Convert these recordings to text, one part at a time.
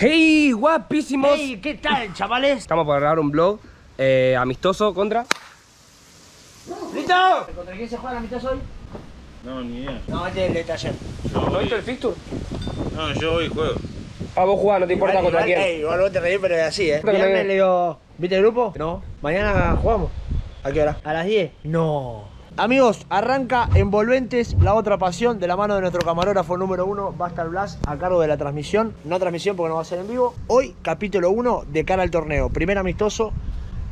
¡Hey, guapísimos! Hey, ¿qué tal, chavales? Estamos por grabar un vlog eh, amistoso contra... ¿Listo? ¿Contra quién se juega la mitad hoy? No, ni idea. No, este es el de taller. Yo ¿No voy- viste el fixture? No, yo hoy juego. Ah, vos jugás, no te importa contra quién. Ey, igual vos te reís, pero es así, ¿eh? Viernes es- le digo, ¿viste el grupo? No. ¿Mañana jugamos? ¿A qué hora? ¿A las 10? No. Amigos, arranca Envolventes, la otra pasión, de la mano de nuestro camarógrafo número uno, Basta Blas, a cargo de la transmisión. No transmisión porque no va a ser en vivo. Hoy, capítulo 1 de cara al torneo. Primer amistoso.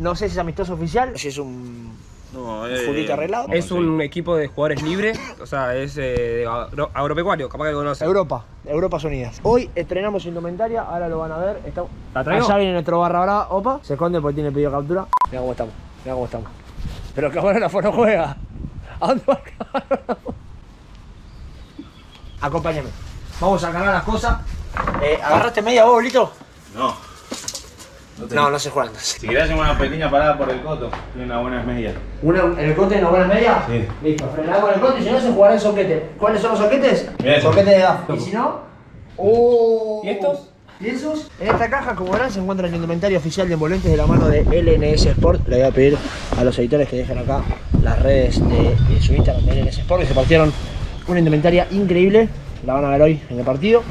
No sé si es amistoso oficial, si es un No, ¿Un fulito arreglado? Es un equipo de jugadores libres, o sea, es eh, agro- agropecuario, capaz que lo conocen. Europa, Europas Unidas. Hoy estrenamos indumentaria, ahora lo van a ver. Está... ¿La traigo? Allá viene nuestro barra brava, opa, se esconde porque tiene pedido captura. Mira cómo estamos, mira cómo estamos. Pero el camarógrafo no juega. ¿A dónde va? Acompáñame. Vamos a cargar las cosas. Eh, ¿Agarraste media vos, bolito? No. No, No, no se juega entonces. Si querés hacer una pequeña parada por el coto, tiene una buena media. Una, ¿En el cote no buenas medias? Sí. Listo, frenamos con el cote y si no se jugará en soquete. ¿Cuáles son los soquetes? Bien. Soquete de DAF. ¿Y si no? ¡Oh! ¿Y estos? ¿Y esos? En esta caja, como verán, se encuentra el indumentario oficial de envolventes de la mano de LNS Sport. Le voy a pedir a los editores que dejen acá las redes de, de su Instagram de LNS Sport, que se partieron una indumentaria increíble. La van a ver hoy en el partido.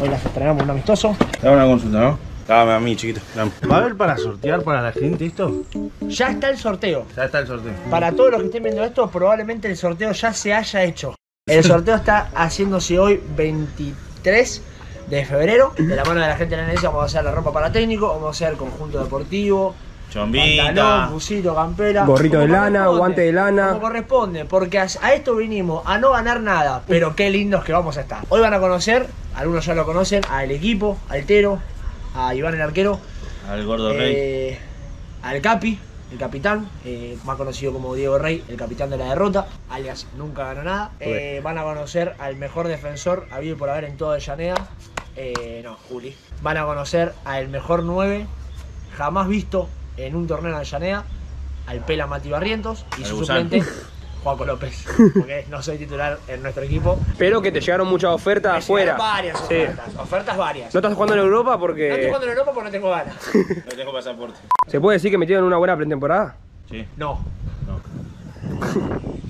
Hoy las estrenamos un amistoso. Te hago una consulta, ¿no? Dame a mí, chiquito. dame. ¿Va a haber para sortear para la gente esto? Ya está el sorteo. Ya está el sorteo. Para todos los que estén viendo esto, probablemente el sorteo ya se haya hecho. El sorteo está haciéndose hoy 23 de febrero. De la mano de la gente de la NS vamos a hacer la ropa para técnico, vamos a hacer conjunto deportivo, pantalón, Chombita. busito, campera. Gorrito de lana, guante de lana. Como corresponde, porque a, a esto vinimos a no ganar nada, pero qué lindos que vamos a estar. Hoy van a conocer, algunos ya lo conocen, al equipo, al Tero, a Iván el arquero, Al gordo rey. eh, al Capi, el capitán, eh, más conocido como Diego Rey, el capitán de la derrota, alias nunca ganó nada. Eh, van a conocer al mejor defensor habido por haber en toda Llanea. Eh, no, Juli. Van a conocer al mejor 9 jamás visto en un torneo de Llanea, al Pela Mati Barrientos y Al su suplente, Juaco López. Porque no soy titular en nuestro equipo. Pero que te llegaron muchas ofertas Me afuera. Varias Sí. ofertas, ofertas varias. No estás jugando en Europa No estoy porque... jugando en Europa porque no tengo ganas. No tengo pasaporte. ¿Se puede decir que metieron una buena pretemporada? Sí. No. No.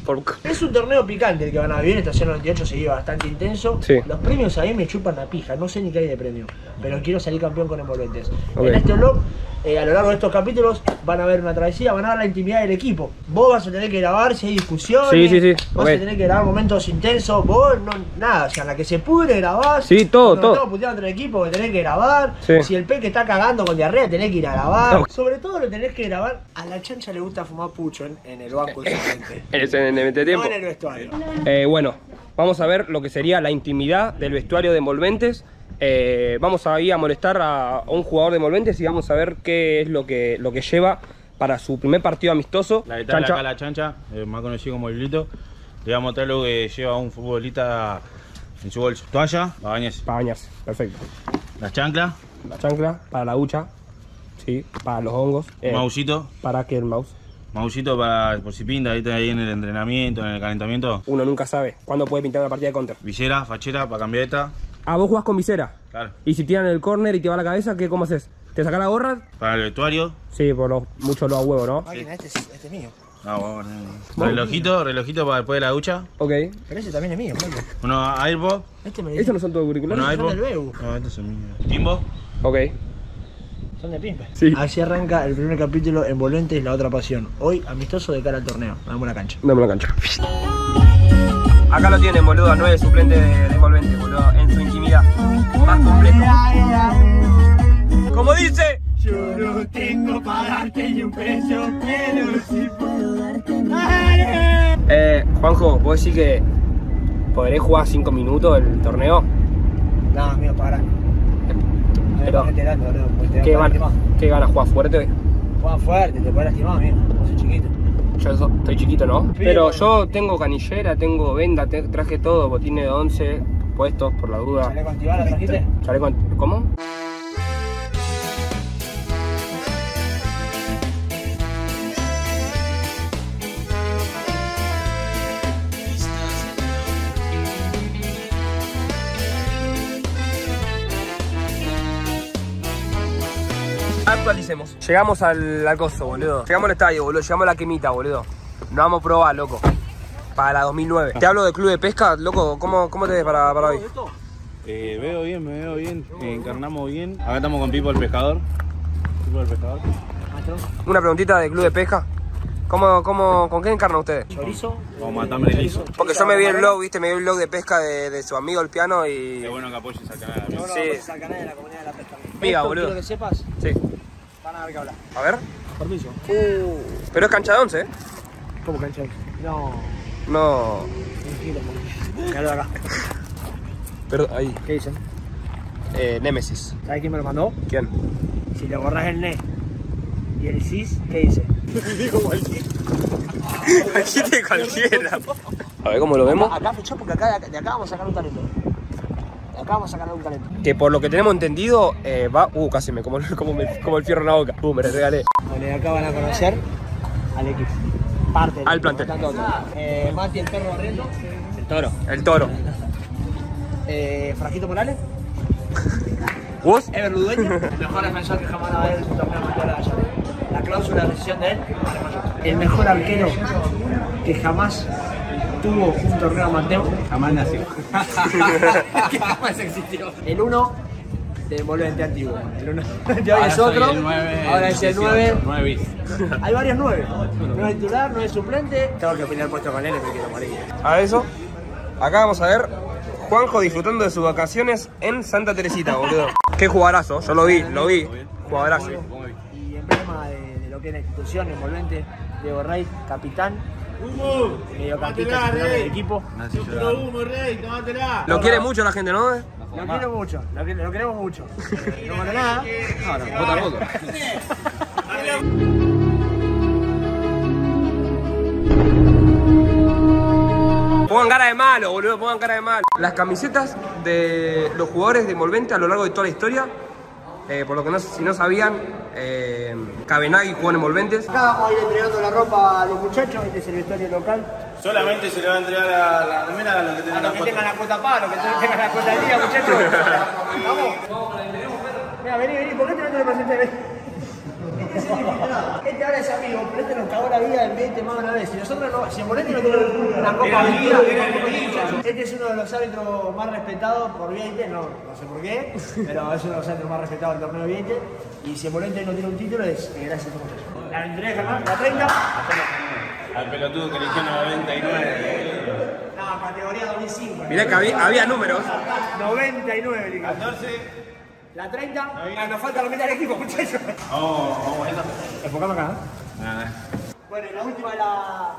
Por... Es un torneo picante el que van a vivir, estación 98 se lleva bastante intenso. Sí. Los premios a mí me chupan la pija, no sé ni qué hay de premio, pero quiero salir campeón con envolventes. Ok. En este blog, eh, a lo largo de estos capítulos, van a ver una travesía, van a ver la intimidad del equipo. Vos vas a tener que grabar si hay discusiones, Sí, sí, sí. vas a tener que grabar momentos intensos, vos no, nada, o sea, la que se pudre grabás. Sí, todo, todo. estamos puteando entre el equipo que tenés que grabar. Sí. Si el peque está cagando con diarrea, tenés que ir a grabar. No. Sobre todo lo tenés que grabar. A la chancha le gusta fumar pucho en, en el banco usualmente. En el, en el No tiempo. en el vestuario. Eh, bueno, vamos a ver lo que sería la intimidad del vestuario de envolventes. Eh, vamos a ir a molestar a, un jugador de envolventes y vamos a ver qué es lo que, lo que lleva para su primer partido amistoso. La que está Chancha. acá la chancha, eh, más conocido como el Lito. Le voy a mostrar lo que lleva un futbolista en su bolso. Toalla, para bañarse. Para bañarse, perfecto. Las chanclas, La chancla para la ducha, sí, para los hongos. eh, mausito. para que el mouse. Mausito para por si pinta, ahorita ahí en el entrenamiento, en el calentamiento. Uno nunca sabe cuándo puede pintar una partida de counter. Visera, fachera, para cambieta. Ah, vos jugás con visera. Claro. Y si tiran el corner y te va la cabeza, ¿qué, ¿cómo haces? ¿Te sacás la gorra? Para el vestuario. Sí, por lo, mucho lo a huevo, ¿no? Máquina, este, es- este es mío. No, vamos a poner- Relojito, relojito para después de la ducha. Ok. Pero ese también es mío, flaco. Uno AirPod. Este me ¿Estos no son todos auriculares? Uno AirPod. No, estos son míos. Timbo. Ok. Son de pimpe. Sí. Así arranca el primer capítulo Envolventes, la otra pasión. Hoy amistoso de cara al torneo. Dame una cancha. Dame la cancha. Acá lo tienen, boludo, nueve suplentes de, de envolvente, boludo, en su intimidad. Más completo. Como dice. Yo no tengo para darte ni un peso, pero sí puedo darte Eh, Juanjo, ¿vos decís que podré jugar 5 minutos el torneo? No, mío, para. Pero- boludo, porque te ¿Qué, a van, lastimar. ¿Qué ganas jugar fuerte? Juega fuerte, te puedes lastimar, amigo. Vos sos chiquito. Yo so- estoy chiquito, ¿no? Pero yo tengo canillera, tengo venda, te- traje todo, botines de 11 puestos por la duda. ¿Chaleco antibala trajiste? Chaleco ¿Cómo? Actualicemos. Llegamos al, al coso, boludo. Llegamos al estadio, boludo. Llegamos a la quemita, boludo. Nos vamos a probar, loco. Para la 2009. Te hablo del club de pesca, loco. ¿Cómo, cómo te ves para, para hoy? Eh, veo bien, me veo bien, eh, encarnamos bien. Acá estamos con Pipo el pescador. Pipo el pescador. Una preguntita del club de pesca. ¿Cómo, cómo, ¿Con qué encarnan ustedes? Chorizo. A matarme liso. Porque yo me vi el blog, viste, me vi el blog de pesca de, de su amigo el piano y. Qué bueno que apoyes al canal. amigo. Bueno, Sí. vamos al canal de la comunidad de la pesca. Esto, boludo. Quiero que sepas, Sí. Van a ver qué hablar. A ver. Permiso. Pero es cancha de once, ¿eh? ¿Cómo cancha? No. No. Tranquilo, Quédalo acá. Pero ahí. ¿Qué dicen? Eh, Nemesis. ¿Sabes quién me lo mandó? ¿Quién? Si le borras el ne y el cis, ¿qué dice? Aquí de cualquiera. A ver cómo lo vemos. Acá fechó porque acá, de acá vamos a sacar un talento. De acá vamos a sacar un talento. Que por lo que tenemos entendido, eh, va. Uh, casi me como, como, me- como el fierro en la boca. Uh, me regalé. Bueno, acá van a conocer al equipo. Parte del Al equipo, plantel. tanto. Eh, Mati el perro barriendo. El toro. El toro. Eh, Frajito Morales. ¿Vos? Ever Ludueño. El mejor defensor que jamás va a haber en el torneo amateur de Gallardo. La cláusula de rescisión de él. El mejor arquero que jamás tuvo un torneo amateur. Jamás nació. que jamás existió. El 1 de envolvente antiguo. El 1 de hoy es otro. ahora es el 9. 9 bis. Hay varios 9. No es titular, no es suplente. Tengo que pelear puesto con él y me quiero morir. A eso. Acá vamos a ver. Juanjo disfrutando de sus vacaciones en Santa Teresita, boludo. Qué jugarazo, yo lo vi, lo vi. Jugadorazo. Y emblema de, de lo que es la institución, envolvente, Diego Rey, capitán. Mediocampista titular del equipo. Lo quiere mucho la gente, ¿no? Lo quiero mucho, lo, lo queremos mucho. No gana nada. Pongan cara de malo, boludo, pongan cara de malo. Las camisetas de los jugadores de Envolvente a lo largo de toda la historia, eh, por lo que no, si no sabían, eh, Cabenagui jugó en Envolventes. Acá vamos a ir entregando la ropa a los muchachos, este es el vestuario local. Solamente se le va a entregar a la remera a los que A tengan los la que tengan la cuota paga, los que tengan la cuota del día, muchachos. Vamos. Mira, vení, vení, ¿por qué te no te lo presenté? Este ahora es amigo, pero este nos cagó la vida en 20 más de una vez. Si nosotros no, si en Moretti no tiene una copa vendida, este es uno de los árbitros más respetados por Viente, no, no sé por qué, pero es uno de los árbitros más respetados del torneo de Viente. Y si en Moretti no tiene un título, es eh, gracias a muchachos. La 23 acá, la 30, Al pelotudo que eligió 99. no, categoría 2005. Mirá que había, había números. 99, Liga. 14. La 30, ah, nos falta la mitad del equipo, muchachos. Vamos, vamos a esta. Enfocame acá, ¿eh? Nada, Bueno, y la última es la.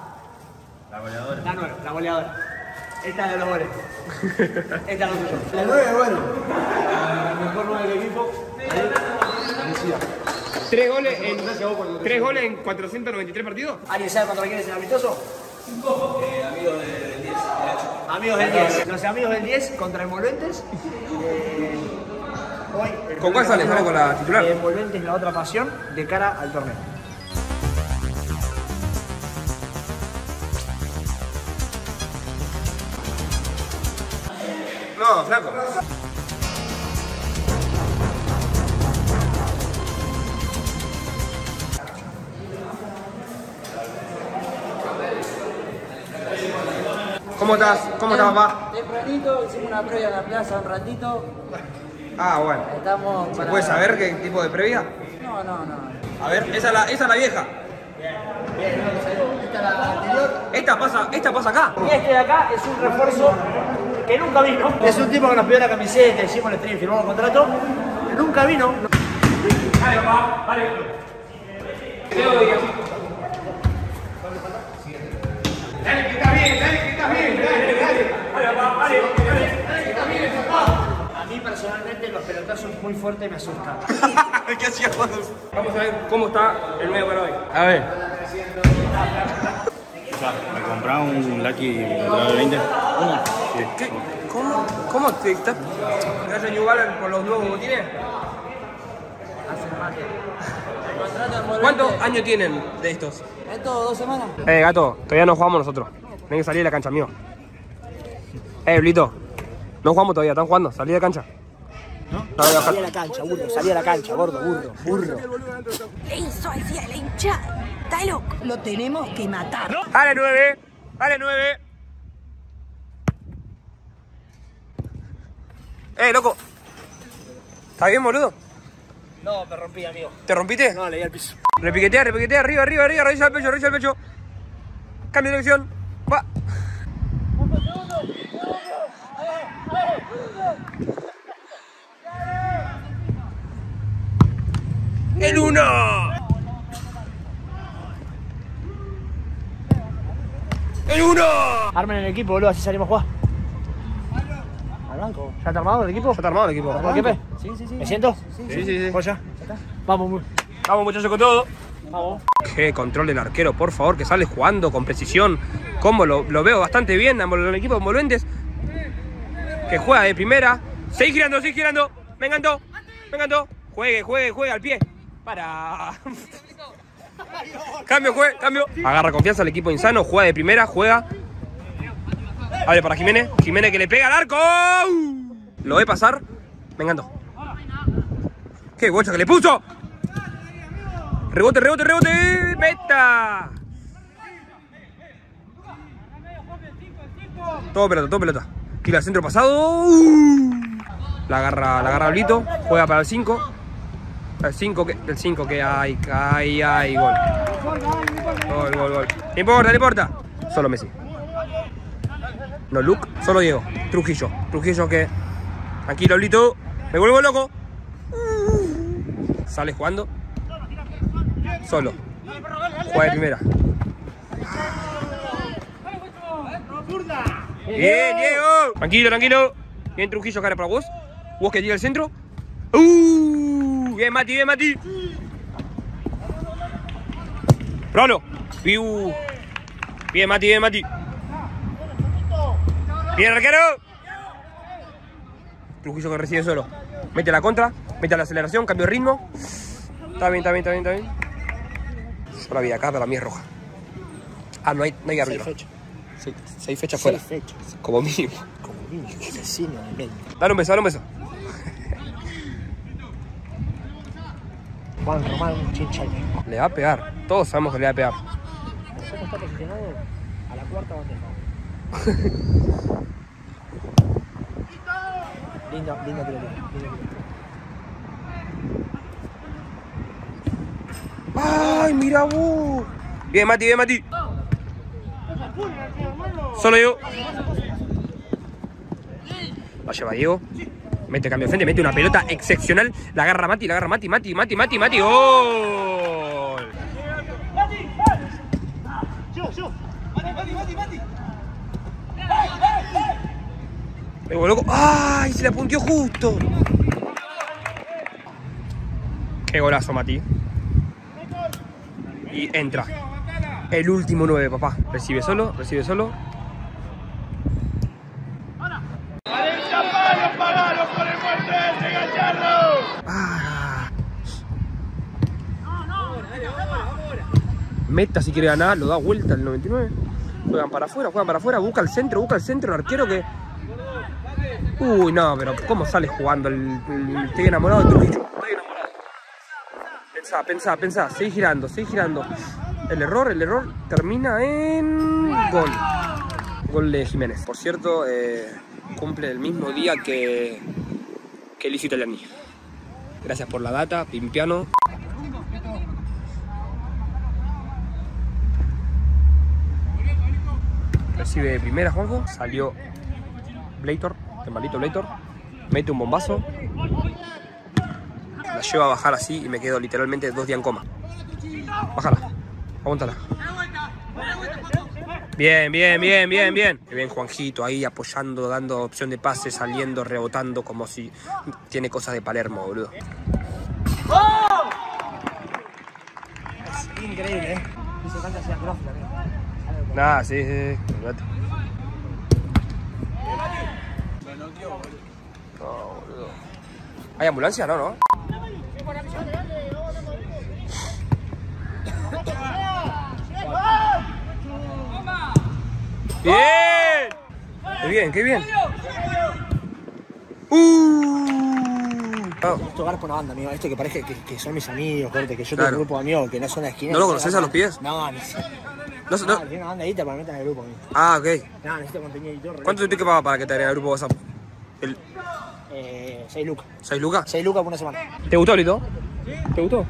la goleadora. La 9, la goleadora. Esta es de los goles. Esta es la tuya. La 9 es bueno. La mejor 9 del equipo. ¿Tres goles en, ¿tres goles en 493 partidos? ¿Alguien sabe contra quién es el amistoso? amigos del 10. Amigos del 10. Los amigos del 10 contra envolventes. Eh, hoy, ¿Con cuál sale? ¿Sale con la titular? Eh, Envolventes la otra pasión de cara al torneo. No, flaco. ¿Cómo estás? ¿Cómo estás, papá? Tempranito, hicimos una previa en la plaza un ratito. Ah, bueno. Estamos ¿Se para- puede saber qué tipo de previa? No, no, no. A ver, esa es la, esa es la vieja. Esta es la anterior. Esta pasa, esta pasa acá. Y este de acá es un refuerzo que nunca vino. Es un tipo que nos pidió la camiseta, hicimos el stream, firmamos el contrato. Nunca vino. A mí personalmente los pelotazos muy fuertes me asustan. ¿Qué hacía cuando- Vamos a ver cómo está el medio para hoy. A ver. ¿Me compraba un Lucky de 20? Uno. Sí. ¿Qué? ¿Cómo? ¿Cómo te estás? ¿Te vas a jugar por los nuevos botines? Hace mate. El contrato envolvente. ¿Cuántos años tienen de estos? Esto, dos semanas. Eh, gato, todavía no jugamos nosotros. Tienen que salir de la cancha, amigo. Eh, Blito. No jugamos todavía, ¿están jugando? Salí de cancha. No a. Salí a la cancha, burro, salí a la cancha, gordo, burro, burro. Le hizo así a la hinchada. Está loco. Lo tenemos que matar. Dale 9, dale 9. Eh, loco. ¿Está bien, boludo? No, me rompí, amigo. ¿Te rompiste? No, le di al piso. Repiquetea, repiquetea, arriba, arriba, arriba, revisa el pecho, revisa el pecho. Cambio de dirección. Va. El uno. El uno. Armen el equipo, boludo, así salimos a jugar. Arranco. ¿Ya está armado el equipo? Ya está armado el equipo. ¿Armado el equipo? Sí, sí, sí. ¿Me siento? Sí, sí, sí. ¿Joya? Vamos, muy. Vamos muchachos con todo. Vamos. Qué control del arquero, por favor, que sale jugando con precisión. Como lo, lo veo bastante bien en el equipo de envolventes. Que juega de primera. Seguí girando, seguí girando. Me encantó. Me encantó. Juegue, juegue, juegue al pie. Para. cambio, juegue, cambio. Agarra confianza al equipo insano. Juega de primera, juega. Abre para Jiménez. Jiménez que le pega al arco. Lo ve pasar. Me encantó. ¡Qué bocha que le puso! Rebote, rebote, rebote. Meta. Todo pelota, todo pelota. Tira al centro pasado. La agarra, la agarra Blito. Juega para el 5. El 5 que, el 5 que hay, hay, hay, gol. Gol, gol, gol. No importa, no importa. Solo Messi. No Luke, solo Diego. Trujillo. Trujillo que. Tranquilo, Blito. Me vuelvo loco. Uh. Sale jugando. Solo. Juega de primera. Bien, Diego. Tranquilo, tranquilo. Bien, Trujillo, cara para vos. Vos que llega al centro. Uh, bien, Mati, bien, Mati. Rolo. Piu. Bien, Mati, bien, Mati. Bien, arquero. Trujillo que recibe solo. Mete la contra, mete la aceleración, cambio de ritmo. Está bien, está bien, está bien, está bien. Yo la vi acá, pero la mía es roja. Ah, no hay, no hay árbitro. seis fechas fuera. Seis fechas. Como mínimo. Como niño, asesino medio. Dale un beso, dale un beso. Juan Román, chincha. Le va a pegar. Todos sabemos que le va a pegar. ¿Cómo está posicionado? A la cuarta bandeja. linda pelota. linda pelota. ¡Ay, mira vos! Bien, Mati, bien, Mati. Solo yo. La lleva Diego. Mete cambio de frente, mete una pelota excepcional. La agarra Mati, la agarra Mati, Mati, Mati, Mati, Mati. ¡Gol! Me. ¡Ay! Se la puntió justo. Qué golazo, Mati. Y entra. El último 9, papá. Recibe solo, recibe solo. Meta si quiere ganar, lo da vuelta el 99. Juegan para afuera, juegan para afuera, busca el centro, busca el centro, el arquero que. Uy, no, pero ¿cómo sale jugando? El, el- estoy enamorado de Trujillo. Estoy enamorado. Pensá, pensá, pensá, girando, seguí girando. El error, el error termina en gol. Gol de Jiménez. Por cierto, eh, cumple el mismo día que, que Licio Italiani. Gracias por la data, Pimpiano. Recibe de primera Juanjo, salió Blator, el maldito Blator, mete un bombazo, la lleva a bajar así y me quedo literalmente dos días en coma. Bájala, aguántala. Bien, bien, bien, bien, bien. Bien Juanjito ahí apoyando, dando opción de pase, saliendo, rebotando como si tiene cosas de Palermo, boludo. Es increíble, ¿eh? Nah, sí, sí, sí. No, boludo. ¿Hay ambulancia? No, no. ¡Bien! ¡Qué bien, qué bien! ¡Uh! Estos garpos una banda, amigo. Esto que parece que, que son mis amigos, corte, que yo Claro. tengo un grupo de amigos que no son de esquina. ¿No lo conoces a los pibes? No, ni. No, sé, No, no- tiene una para meter en el grupo, amigo. Ah, ok. Necesito contenido. ¿Cuánto te tiene que pagar para que te agreguen al grupo WhatsApp? El, Eh, 6 lucas. ¿6 lucas? 6 lucas por una semana. ¿Te gustó, Lito? ¿Te gustó?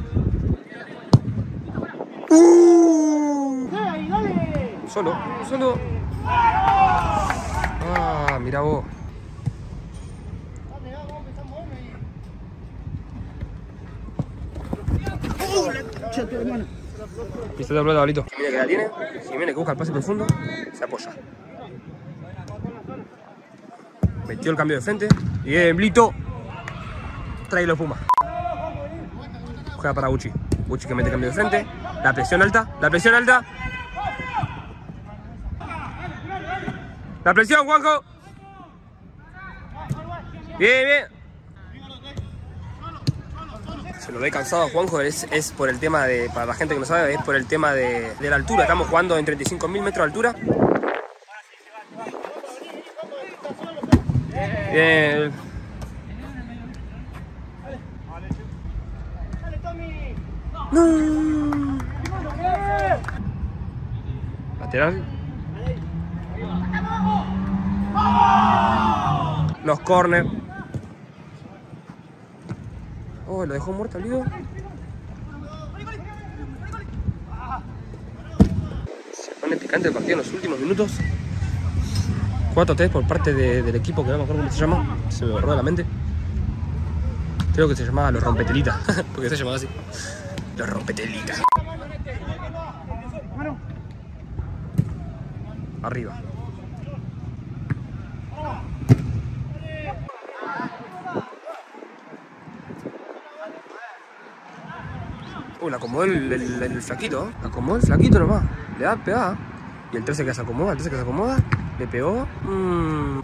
Solo, solo. Ah, mira vos. Pista de pelota, Pablito. Mira que la tiene. Viene que busca el pase profundo, se apoya. Metió el cambio de frente. Bien, Blito. Trae los Puma. Juega para Gucci. Gucci que mete cambio de frente. La presión alta. La presión alta. La presión, Juanjo. Bien, bien. Se lo ve cansado a Juanjo, es, por el tema de, para la gente que no sabe, es por el tema de, de la altura. Estamos jugando en 35.000 metros de altura. Bien. No. Lateral. Los corners. Oh, lo dejó muerto el. Se pone picante el partido en los últimos minutos. 4-3 por parte de- del equipo que no me acuerdo cómo se llama. Se me borró de la mente. Creo que se llamaba Los Rompetelitas. porque se llamaba así. Los Rompetelitas. Arriba. Uy, la acomodó el, el- el flaquito. La acomodó el flaquito nomás. Le da pegada. Y el 13 que se acomoda, el 13 que se acomoda. Le pegó. Mmm.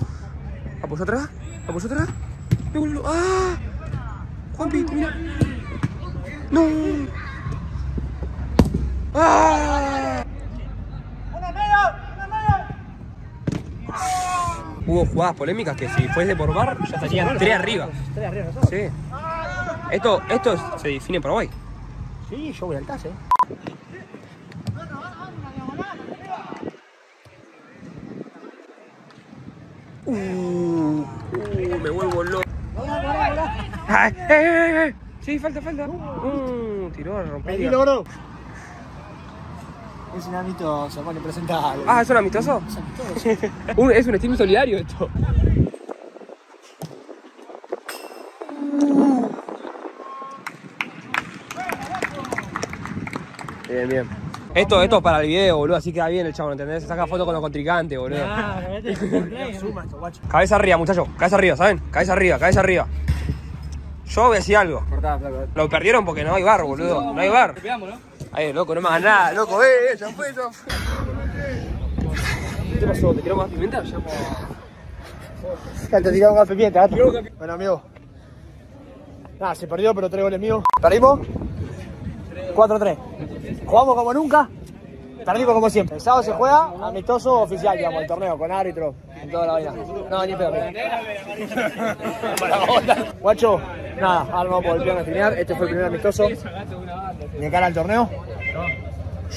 Apoyó atrás. Apoyó atrás. ¡Ah! Juanpi, mira. ¡No! ¡Ah! Hubo jugadas polémicas que si fuese por bar ya estarían 3 arriba. 3 arriba. Sí. Esto, esto se define por hoy. Sí, yo voy al TAS, eh. Uh, uh, me vuelvo loco. Ay, eh, eh, eh. Sí, falta, falta. Uh, tiró a romper. Es un ámbito, se pone presentable. Ah, ¿es un amistoso? Es amistoso. Un- es un stream solidario esto. Bien, bien. Esto, esto es para el video, boludo, así queda bien el chavo, ¿entendés? Se saca foto con los contrincantes, boludo. Cabeza arriba, muchachos, cabeza arriba, ¿saben? Cabeza arriba, cabeza arriba. Yo voy a decir algo. Lo perdieron porque no hay bar, boludo. No hay bar. Ay, loco, no me hagas nada, loco, eh, ya fue, ya fue. ¿Qué pasó? ¿Te tiró más pimienta? Ya te tiraron gato pimienta, gato. Bueno, amigo. Nada, se perdió, pero tres goles míos. ¿Perdimos? 4-3. Jugamos como nunca. Perdimos como siempre. El sábado se juega amistoso oficial, digamos, el torneo, con árbitro, en toda la vaina. No, ni pedo. Guacho, nada, ahora por el plano final. Este fue el primer amistoso. De cara al torneo.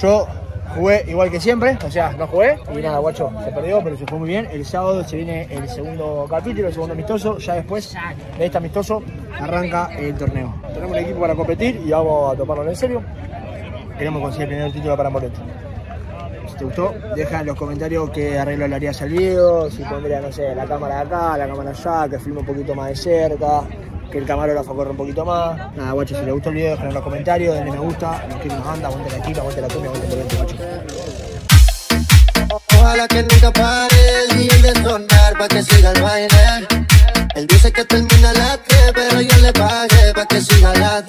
Yo jugué igual que siempre, o sea, no jugué y nada, guacho, se perdió, pero se fue muy bien. El sábado se viene el segundo capítulo, el segundo amistoso. Ya después de este amistoso arranca el torneo. Tenemos un equipo para competir y vamos a tomarlo en serio. Queremos conseguir el primer título para Moreto. Si te gustó, deja en los comentarios qué arreglo le harías al video, si pondría, no sé, la cámara acá, la cámara allá, que filme un poquito más de cerca, que el camarógrafo corra un poquito más. Nada, guacho, si les gustó el video, dejen en los comentarios, denle me gusta, nos quieren una banda, aguante la equipa, aguante la cumbia, aguante el guacho. Ojalá que nunca pare el de sonar pa' que siga el baile. Él dice que termina a las 3, pero yo le pagué pa' que siga la